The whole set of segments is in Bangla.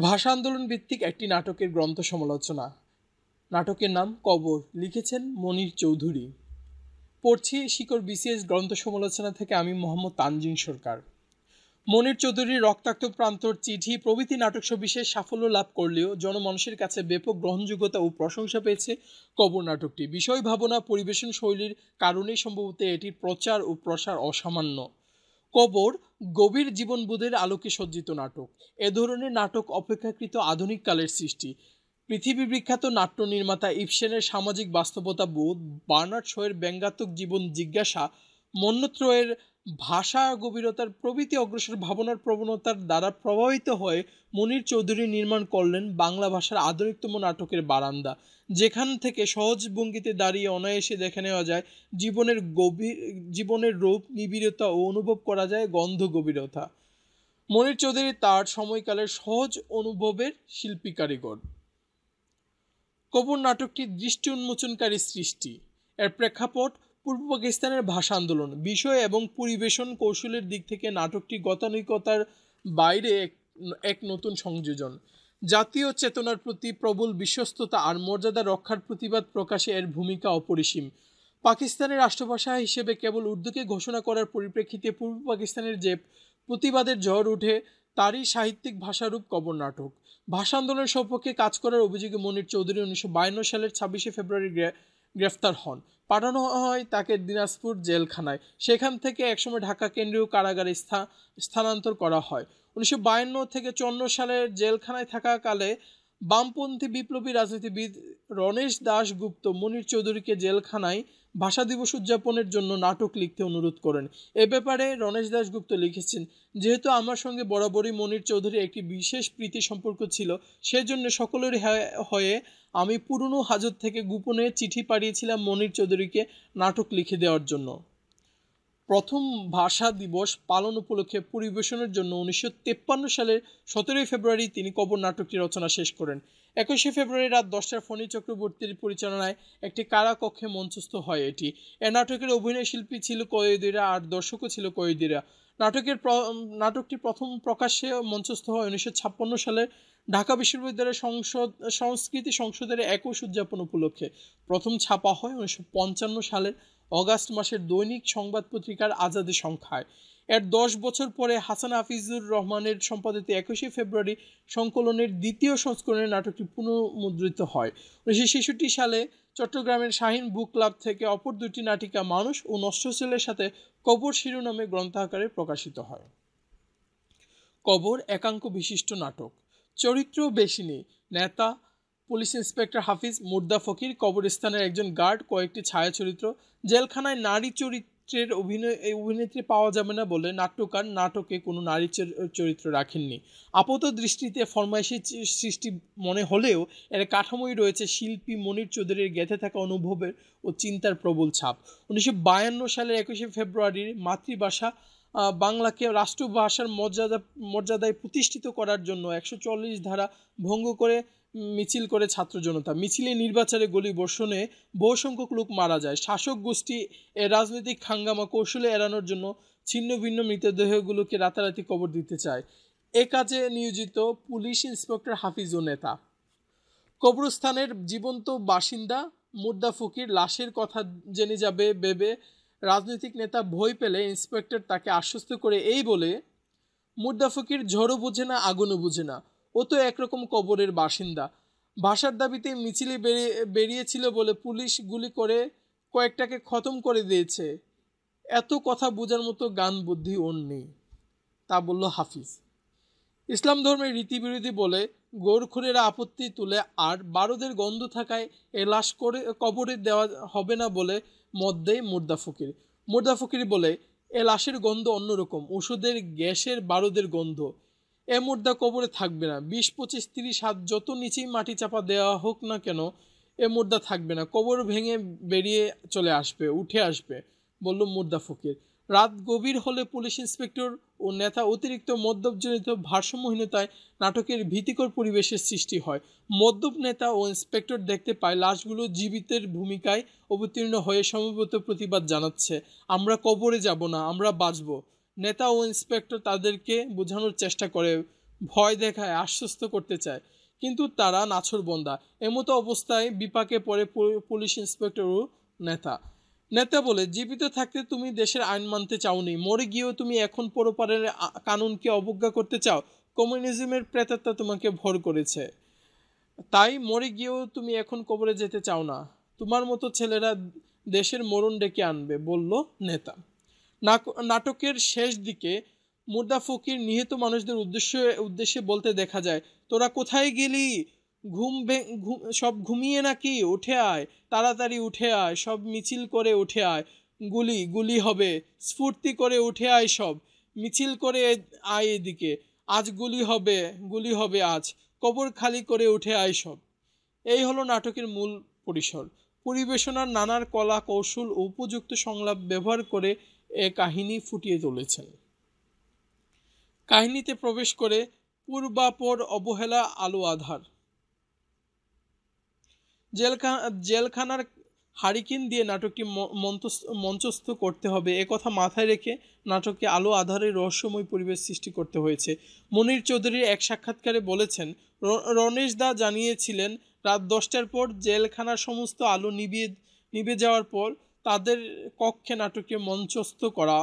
ভাষা আন্দোলন ভিত্তিক একটি নাটকের গ্রন্থ সমালোচনা। নাটকের নাম কবর, লিখেছেন মনির চৌধুরী। পড়ছি শিকড় বিসিএস গ্রন্থ সমালোচনা থেকে আমি মোহাম্মদ তানজিন সরকার। মনির চৌধুরীর রক্তাক্ত প্রান্তর চিঠি প্রভৃতি নাটক বিশেষ সাফল্য লাভ করলেও জনমানুষের কাছে ব্যাপক গ্রহণযোগ্যতা ও প্রশংসা পেয়েছে কবর নাটকটি। বিষয়, ভাবনা, পরিবেশন শৈলীর কারণেই সম্ভবত এটির প্রচার ও প্রসার অসামান্য। কবর গভীর জীবনবোধের আলোকে সজ্জিত নাটক। এ ধরনের নাটক অপেক্ষাকৃত আধুনিক কালের সৃষ্টি। পৃথিবী বিখ্যাত নাট্য নির্মাতা ইপসেনের সামাজিক বাস্তবতা বোধ বার্নার্ড শোয়ের ব্যঙ্গাত্মক জীবন জিজ্ঞাসা মন্যত্রয়ের ভাষা গভীরতার প্রভৃতি অগ্রসর ভাবনার প্রবণতার দ্বারা প্রভাবিত হয়ে মনির চৌধুরী নির্মাণ করলেন বাংলা ভাষার আধুনিকতম নাটকের বারান্দা। যেখান থেকে সহজ ভঙ্গিতে দাঁড়িয়ে অনায়াসে দেখে নেওয়া যায়, জীবনের গভীর, জীবনের রূপ, নিবিড়তা ও অনুভব করা যায় গন্ধ গভীরতা। মনির চৌধুরী তার সময়কালের সহজ অনুভবের শিল্পী কারিগর। কবর নাটকটি দৃষ্টি উন্মোচনকারী সৃষ্টি। এর প্রেক্ষাপট পূর্ব পাকিস্তানের ভাষা আন্দোলন, বিষয় এবং পরিবেশন কৌশলের দিক থেকে নাটকটি গতানুগতার বাইরে এক নতুন সংযোজন। জাতীয় চেতনার প্রতি প্রবল বিশ্বস্ততা আর মর্যাদা রক্ষার প্রতিবাদ প্রকাশে এর ভূমিকা অপরিসীম। পাকিস্তানের রাষ্ট্রভাষা হিসেবে কেবল উর্দুকে ঘোষণা করার পরিপ্রেক্ষিতে পূর্ব পাকিস্তানের যে প্রতিবাদের ঝড় উঠে তারই সাহিত্যিক ভাষারূপ কবর নাটক। ভাষা আন্দোলনের সপক্ষে কাজ করার অভিযোগে মনির চৌধুরী উনিশশো বায়ান্ন সালের ছাব্বিশে ফেব্রুয়ারি গ্রেফতার হন। পাঠানো হয় তাকে দিনাজপুর জেলখানায়। সেখান থেকে একসময় ঢাকা কেন্দ্রীয় কারাগারে স্থানান্তর করা হয়। উনিশশো বায়ান্ন থেকে চন্ন সালের জেলখানায় থাকাকালে বামপন্থী বিপ্লবী রাজনীতিবিদ রণেশ দাশগুপ্ত মনির চৌধুরীকে জেলখানায় ভাষা দিবস উদযাপনের জন্য নাটক লিখতে অনুরোধ করেন। এ ব্যাপারে রণেশ দাশগুপ্ত লিখেছেন, যেহেতু আমার সঙ্গে বরাবরই মনির চৌধুরী একটি বিশেষ প্রীতি সম্পর্ক ছিল, সেজন্য সকলের হয়ে আমি পুরনো হাজত থেকে গোপনে চিঠি পাঠিয়েছিলাম মনির চৌধুরীকে নাটক লিখে দেওয়ার জন্য। প্রথম ভাষা দিবস পালন উপলক্ষে পরিবেশনের জন্য উনিশশো তেপ্পান্ন সালের সতেরোই ফেব্রুয়ারি তিনি কবর নাটকটি রচনা শেষ করেন। একুশে ফেব্রুয়ারি রাত দশটার ফণী চক্রবর্তীর পরিচালনায় একটি কারা কক্ষে মঞ্চস্থ হয় এটি। এ নাটকের অভিনয় শিল্পী ছিল কয়েদিরা আর দর্শকও ছিল কয়েদিরা। নাটকের নাটকটি প্রথম প্রকাশ্যে মঞ্চস্থ হয় উনিশশো ছাপ্পান্ন সালে ঢাকা বিশ্ববিদ্যালয়ের সংসদ, সংস্কৃতি সংসদের একুশ উদযাপন উপলক্ষে। প্রথম ছাপা হয় উনিশশো সালের অগাস্ট মাসের দৈনিক সংবাদ পত্রিকার আজাদি সংখ্যায়। এর দশ বছর পরে হাসান হাফিজুর রহমানের সম্পাদিত একুশে ফেব্রুয়ারি সংকলনের দ্বিতীয় সংস্করণের নাটকটি পুনর্মুদ্রিত হয়। উনিশশো সালে চট্টগ্রামের শাহিন বুক ক্লাব থেকে অপর দুটি নাটিকা মানুষ ও নষ্টশীলের সাথে কবর শিরোনামে গ্রন্থাকারে প্রকাশিত হয়। কবর একাঙ্ক বিশিষ্ট নাটক। চরিত্র বেশি নেই নেতা পুলিশ ইন্সপেক্টর হাফিজ মুর্দা ফকির কবরস্থানের একজন গার্ড, কয়েকটি ছায়া চরিত্র জেলখানায় নারী চরিত্রের অভিনয় অভিনেত্রী পাওয়া যাবে না বলে নাট্যকার নাটকে কোনো নারী চরিত্র রাখেননি। আপাত দৃষ্টিতে ফরমাইশি সৃষ্টি মনে হলেও এর কাঠামোই রয়েছে শিল্পী মনির চৌধুরীর গেঁথে থাকা অনুভবের ও চিন্তার প্রবল ছাপ। উনিশশো বায়ান্ন সালের একুশে ফেব্রুয়ারির মাতৃভাষা বাংলাকে রাষ্ট্রভাষার মর্যাদা, মর্যাদায় প্রতিষ্ঠিত করার জন্য একশো চল্লিশ ধারা ভঙ্গ করে মিছিল করে ছাত্র জনতা। মিছিলে নির্বাচনে গলি বর্ষণে বহু সংখ্যক লোক মারা যায়। শাসক গোষ্ঠী রাজনৈতিক হাঙ্গামা, কৌশলে এড়ানোর জন্য ছিন্ন ভিন্ন মৃতদেহগুলোকে রাতারাতি কবর দিতে চায়। এ কাজে নিয়োজিত পুলিশ ইন্সপেক্টর হাফিজ ও নেতা। কবরস্থানের জীবন্ত বাসিন্দা মুর্দা ফকির লাশের কথা জেনে যাবে, ভেবে রাজনৈতিক নেতা ভয় পেলে ইন্সপেক্টর তাকে আশ্বস্ত করে এই বলে, মুর্দা ফকির ঝড়ও বুঝে না, আগুনও বুঝে না। ও তো একরকম কবরের বাসিন্দা। ভাষার দাবিতে মিছিলে বেরিয়ে বেরিয়েছিল বলে পুলিশ গুলি করে কয়েকটাকে খতম করে দিয়েছে। এত কথা বোঝার মতো গান বুদ্ধি ওর নেই, তা বলল হাফিজ। ইসলাম ধর্মের রীতিবিরোধী বলে গোরখুরেরা আপত্তি তুলে আর বারোদের গন্ধ থাকায় এ লাশ করে কবরে দেওয়া হবে না বলে মত দেয় মুর্দা ফকির। মুর্দা ফকির বলে এ লাশের গন্ধ অন্যরকম, ওষুধের গ্যাসের বারোদের গন্ধ। এ মুর্দা কবরে থাকবে না। বিশ, পঁচিশ, তিরিশ হাত যত নিচেই মাটি চাপা দেওয়া হোক না কেন, এ মুর্দা থাকবে না। কবর ভেঙে বেরিয়ে চলে আসবে, উঠে আসবে, বলল মুর্দা ফকির। রাত গভীর হলে পুলিশ ইন্সপেক্টর ও নেতা অতিরিক্ত মদ্যপজনিত ভারসাম্যহীনতায় নাটকের ভীতিকর পরিবেশের সৃষ্টি হয়। মদ্যপ নেতা ও ইন্সপেক্টর দেখতে পায়, লাশগুলো জীবিতের ভূমিকায় অবতীর্ণ হয়ে সমবেত প্রতিবাদ জানাচ্ছে। আমরা কবরে যাব না, আমরা বাঁচব। নেতা ও ইন্সপেক্টর তাদেরকে বোঝানোর চেষ্টা করে, ভয় দেখায়, আশ্বস্ত করতে চায়। কিন্তু তারা নাছরবন্দা। এমতো অবস্থায় বিপাকে পড়ে পুলিশ ইন্সপেক্টর ও নেতা। নেতা বলে, জীবিত থাকতে তুমি দেশের আইন মানতে চাওনি। মরে গিয়েও তুমি এখন পরপারের কানুনকে অবজ্ঞা করতে চাও। কমিউনিজমের প্রেতাত্মা তোমাকে ভর করেছে। তাই মরে গিয়েও তুমি এখন কবরে যেতে চাও না। তোমার মতো ছেলেরা দেশের মরণ ডেকে আনবে, বলল নেতা। নাটকের শেষ দিকে মুর্দা ফকির নিহত মানুষদের উদ্দেশ্যে উদ্দেশ্যে বলতে দেখা যায়, তোরা কোথায় গেলি? ঘুম সব ঘুমিয়ে নাকি? উঠে আয়, তাড়াতাড়ি উঠে আয়, সব মিছিল করে উঠে আয়, গুলি গুলি হবে, স্ফূর্তি করে উঠে আয় সব, মিছিল করে আয় এদিকে, আজ গুলি হবে গুলি হবে আজ, কবর খালি করে উঠে আয় সব। এই হলো নাটকের মূল পরিসর। পরিবেশনার নানার কলা কৌশল উপযুক্ত সংলাপ ব্যবহার করে এ কাহিনী ফুটিয়ে তুলেছেন। কাহিনীতে প্রবেশ করে পূর্বাপর অবহেলা আলো আধার। জেলখানার হারিকিন দিয়ে নাটকটি মঞ্চস্থ করতে হবে। এ কথা মাথায় রেখে নাটকে আলো আধারে রহস্যময় পরিবেশ সৃষ্টি করতে হয়েছে। মনির চৌধুরী এক সাক্ষাৎকারে বলেছেন রণেশ দা জানিয়েছিলেন, রাত দশটার পর জেলখানার সমস্ত আলো নিভিয়ে নিভে যাওয়ার পর তাদের কক্ষে নাটকে মঞ্চস্থ করা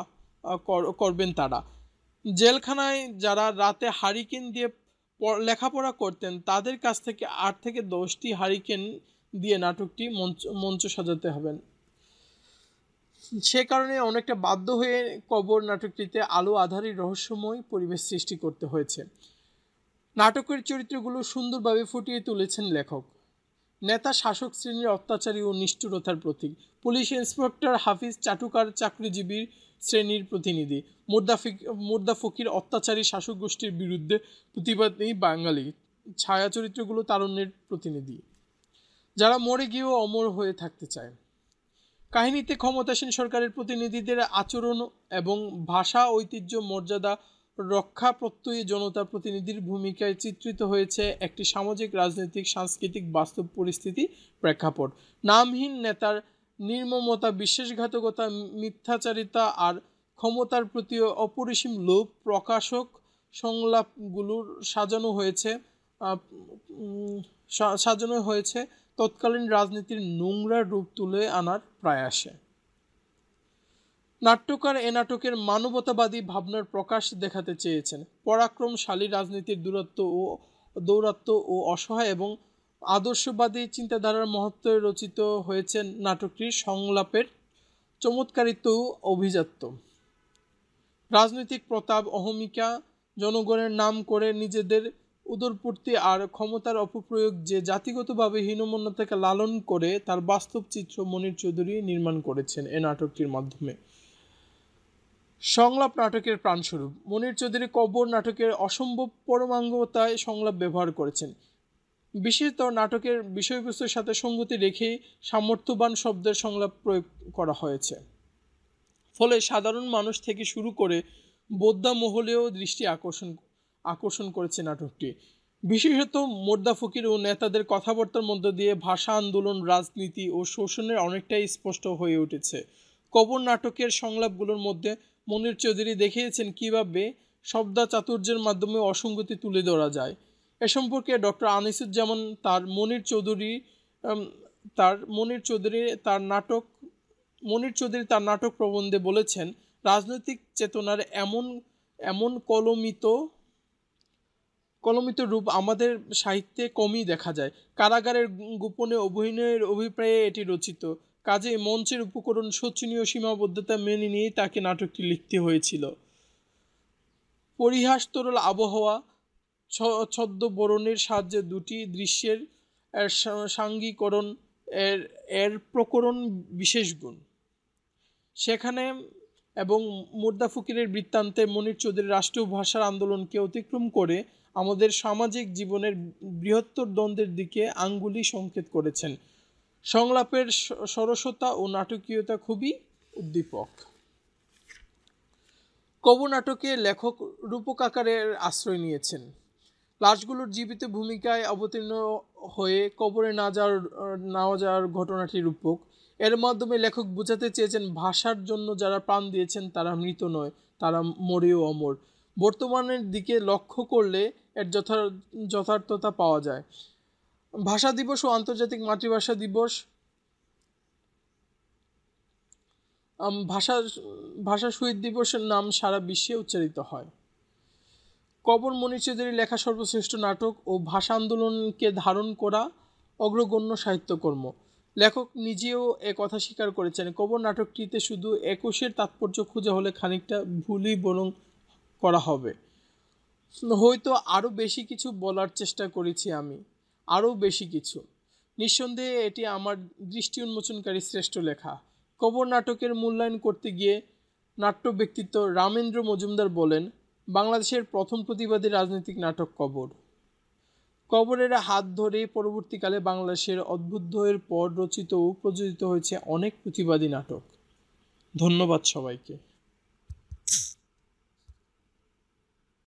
করবেন তারা। জেলখানায় যারা রাতে হারিকেন দিয়ে লেখাপড়া করতেন, তাদের কাছ থেকে আট থেকে দশটি হারিকেন দিয়ে নাটকটি মঞ্চ মঞ্চ সাজাতে হবেন। সে কারণে অনেকটা বাধ্য হয়ে কবর নাটকটিতে আলো আধারী রহস্যময় পরিবেশ সৃষ্টি করতে হয়েছে। নাটকের চরিত্রগুলো সুন্দরভাবে ফুটিয়ে তুলেছেন লেখক। নেতা শাসক শ্রেণির অত্যাচারী ও নিষ্ঠুরতার প্রতীক। পুলিশ ইন্সপেক্টর হাফিজ চাটুকার চাকরিজীবীর শ্রেণির প্রতিনিধি। মুর্দা ফকির অত্যাচারী শাসক গোষ্ঠীর বিরুদ্ধে প্রতিবাদী বাঙালি। ছায়া চরিত্রগুলো তারুণ্যের প্রতিনিধি। যারা মরে গিয়েও অমর হয়ে থাকতে চায়। কাহিনীতে ক্ষমতাসীন সরকারের প্রতিনিধিদের আচরণ এবং ভাষা, ঐতিহ্য, মর্যাদা রক্ষা প্রত্যয়ী জনতা প্রতিনিধির ভূমিকায় চিত্রিত হয়েছে একটি সামাজিক, রাজনৈতিক, সাংস্কৃতিক বাস্তব পরিস্থিতি প্রেক্ষাপট। নামহীন নেতার নির্মমতা, বিশ্বাসঘাতকতা, মিথ্যাচারিতা আর ক্ষমতার প্রতি অপরিসীম লোভ প্রকাশক সংলাপগুলোর সাজানো হয়েছে সাজানো হয়েছে তৎকালীন রাজনীতির নোংরা রূপ তুলে আনার প্রয়াসে। নাট্যকার এ নাটকের মানবতাবাদী ভাবনার প্রকাশ দেখাতে চেয়েছেন। পরাক্রমশালী রাজনীতির দূরত্ব ও দৌরাত্ম ও অসহায় এবং আদর্শবাদী চিন্তাধারার মহত্ব রচিত হয়েছে নাটকটির সংলাপের চমৎকারিত্ব অভিজাত্য। রাজনৈতিক প্রতাপ অহমিকা জনগণের নাম করে নিজেদের উদরপূর্তি আর ক্ষমতার অপপ্রয়োগ যে জাতিগতভাবে হীনমন্যতাকে লালন করে তার বাস্তব চিত্র মনির চৌধুরী নির্মাণ করেছেন এ নাটকটির মাধ্যমে। সংলাপ নাটকের প্রাণস্বরূপ। মনির চৌধুরী কব্বর নাটকের অসম্ভব পরমাঙ্গতায় সংলাপ ব্যবহার করেছেন। বিশেষত নাটকের বিষয়বস্তুর সাথে সঙ্গতি রেখেই সামর্থ্যবান শব্দের সংলাপ প্রয়োগ করা হয়েছে। ফলে সাধারণ মানুষ থেকে শুরু করে বোদ্ধা মহলেও দৃষ্টি আকর্ষণ আকর্ষণ করেছে নাটকটি। বিশেষত মোর্দা ফকির ও নেতাদের কথাবার্তার মধ্য দিয়ে ভাষা আন্দোলন, রাজনীতি ও শোষণের অনেকটাই স্পষ্ট হয়ে উঠেছে। কবর নাটকের সংলাপগুলোর মধ্যে মনির চৌধুরী দেখিয়েছেন কীভাবে শব্দা চাতুর্যের মাধ্যমে অসঙ্গতি তুলে ধরা যায়। এ সম্পর্কে ডক্টর আনিসুজ্জামান তার মনির চৌধুরী তার মনির চৌধুরী তার নাটক, মনির চৌধুরী তার নাটক প্রবন্ধে বলেছেন, রাজনৈতিক চেতনার এমন এমন কলমিত কলমিত রূপ আমাদের সাহিত্যে কমই দেখা যায়। কারাগারের গোপনে অভিনয়ের অভিপ্রায়ে এটি রচিত। কাজে মঞ্চের উপকরণ শোচনীয় সীমাবদ্ধতা মেনে নিয়েই তাকে নাটকটি লিখতে হয়েছিল। পরিহাস তরল আবহাওয়া ছদ্ম বরণের সাহায্যে দুটি দৃশ্যের সাঙ্গীকরণ, এর এর প্রকরণ বিশেষ গুণ। সেখানে এবং মুর্দা ফকিরের বৃত্তান্তে মনির চৌধুরীর রাষ্ট্রীয় ভাষার আন্দোলনকে অতিক্রম করে আমাদের সামাজিক জীবনের বৃহত্তর দ্বন্দ্বের দিকে আঙ্গুলি সংকেত করেছেন। সংলাপের সরসতা ও নাটকীয়তা খুবই উদ্দীপক। কবু নাটকে লেখক রূপক আকারের আশ্রয় নিয়েছেন। লাশগুলোর জীবিত ভূমিকায় অবতীর্ণ হয়ে কবরে না যাওয়ার না যাওয়ার ঘটনাটি রূপক। এর মাধ্যমে লেখক বোঝাতে চেয়েছেন, ভাষার জন্য যারা প্রাণ দিয়েছেন তারা মৃত নয়, তারা মরেও অমর। বর্তমানের দিকে লক্ষ্য করলে এর যথা যথার্থতা পাওয়া যায়। ভাষা দিবস ও আন্তর্জাতিক মাতৃভাষা দিবস। ভাষা ভাষা শহীদ দিবসের নাম সারা বিশ্বে উচ্চারিত হয়। কবর মণি চৌধুরীর লেখা সর্বশ্রেষ্ঠ নাটক ও ভাষা আন্দোলনকে ধারণ করা অগ্রগণ্য সাহিত্যকর্ম। লেখক নিজেও এ কথা স্বীকার করেছেন, কবর নাটকটিতে শুধু একুশের তাৎপর্য খুঁজে হলে খানিকটা ভুলই বরং করা হবে। হয়তো আরও বেশি কিছু বলার চেষ্টা করেছি আমি। আরও বেশি কিছু। নিঃসন্দেহে এটি আমার দৃষ্টি উন্মোচনকারী শ্রেষ্ঠ লেখা। কবর নাটকের মূল্যায়ন করতে গিয়ে নাট্য ব্যক্তিত্ব রামেন্দ্র মজুমদার বলেন, বাংলাদেশের প্রথম প্রতিবাদী রাজনৈতিক নাটক কবর। কবরের হাত ধরে পরবর্তীকালে বাংলাদেশের অদ্ভুতের পর রচিত ও প্রযোজিত হয়েছে অনেক প্রতিবাদী নাটক। ধন্যবাদ সবাইকে।